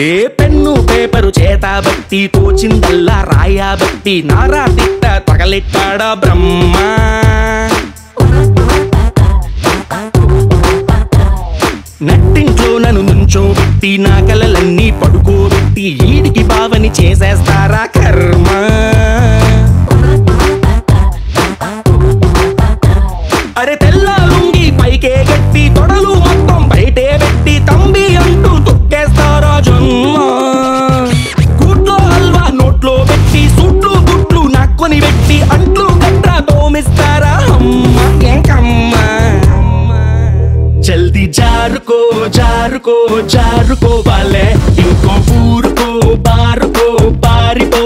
ఏ pen paper చేతబట్టి తోచిందల్లా రాయబట్టి నారా తిట్ట తగలెట్టాడా బ్రహ్మ? నుంచోబెట్టి నా కలలన్నీ పడుకోబెట్టి ఈడికి బావని చేసేస్తారా కర్మ? ಜಲ್ದಿ ಜಾರುಕೋ ಜಾರುಕೋ ಜಾರುಕೋ ಬಾಲೆ ಇಂಕೋ ಊರುಕೋ ಬಾರುಕೋ ಬಾರಿಕೋ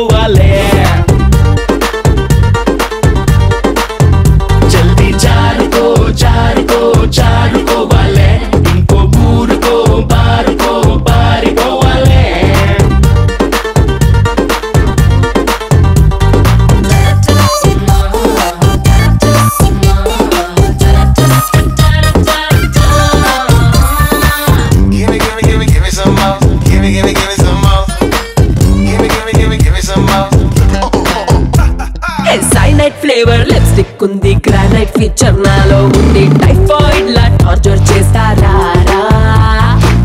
సైనైట్ ఫ్లేవర్ లిప్స్టిక్ ఉంది గ్రానైట్ ఫీచర్ నాలో ఉంది. టైఫాయిడ్ లా టార్చర్ చేస్తారా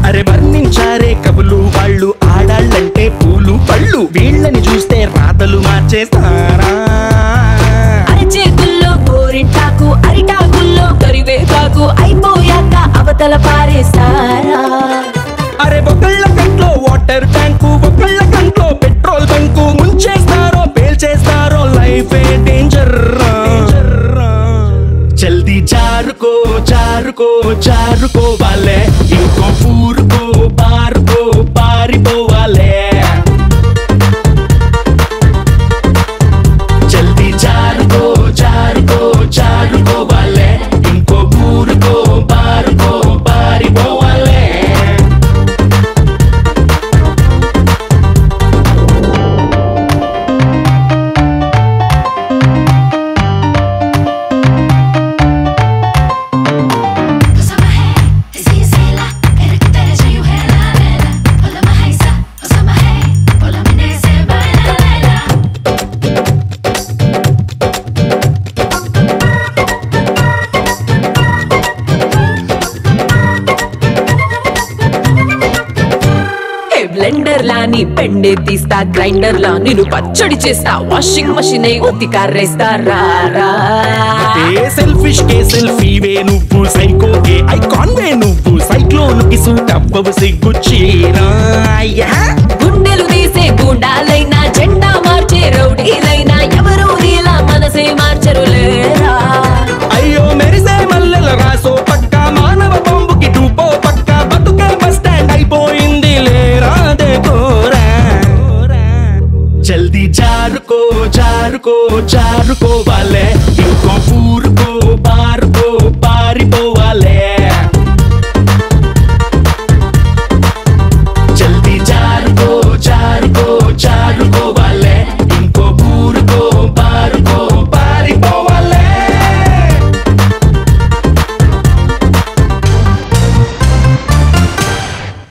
అరే వర్ణించారే కవులు వాళ్ళు ఆడాళ్ళంటే పూలు పళ్ళు. వీళ్ళని చూస్తే రాతలు మార్చేస్తారా? అరచేతుల్లో గోరింటాకు అరిటాకుల్లో కరివేపాకు అయిపోయాక అవతల పారేస్తారా? అరే ఒకళ్ళ కంట్లో వాటర్ ట్యాంకు ఒకళ్ళ కంట్లో పెట్రోల్ బంకు ముంచేస్తారో को चार को वाले इनको फूर को बार బ్లెండర్ లాని పెండే తీస్తా గ్రైండర్ లా నేను పచ్చడి చేస్తా వాషింగ్ మషిన్ ఉత్తి కర్రేస్తారా ఏ సెల్ఫిష్ కే సెల్ఫీ వే నువ్వు సైకో కే ఐకాన్ వే నువ్వు సైక్లోన్కి సూట్ అవ్వవు సిగ్గు చీరా. గుండెలు चार को वाले इनको तो फूर को बार को